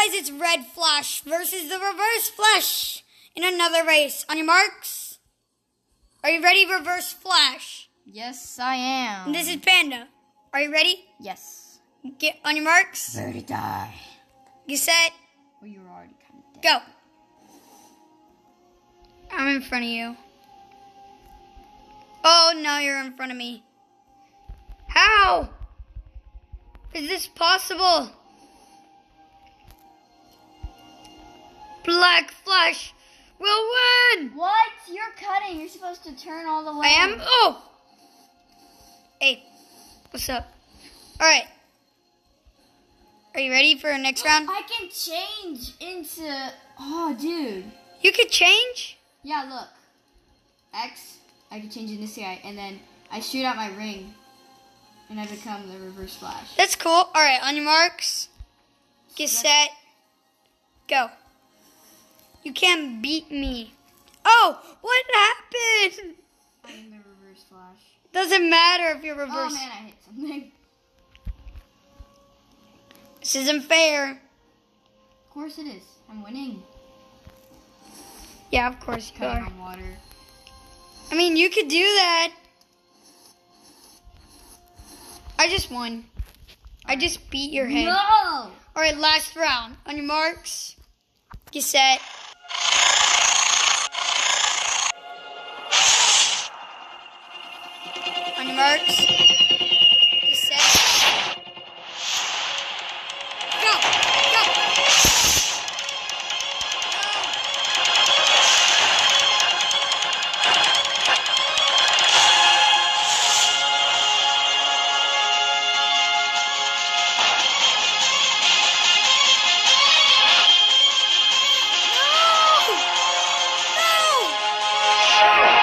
guys, it's Red Flash versus the Reverse Flash in another race. On your marks, are you ready, Reverse Flash? Yes, I am. And this is Panda. Are you ready? yes. Get on your marks. Ready to die. Get set. Well, you're already kind of dead. Go. I'm in front of you. Oh, now you're in front of me. How? Is this possible? Black Flash will win! What? You're cutting. You're supposed to turn all the way. I am. Oh! Hey, what's up? Alright. Are you ready for our next round? I can change into. Oh, dude. You could change? Yeah, look. X. I can change into this guy, and then I shoot out my ring, and I become the Reverse Flash. That's cool. Alright, on your marks, get set, go. You can't beat me. Oh, what happened? I'm the Reverse Flash. Doesn't matter if you're oh, reverse. Oh man, I hit something. This isn't fair. Of course it is. I'm winning. Yeah, of course you are. water. I mean, you could do that. I just won. I just beat your head. No. All right, last round. On your marks, get set. Mercs. Go! Go! No! No!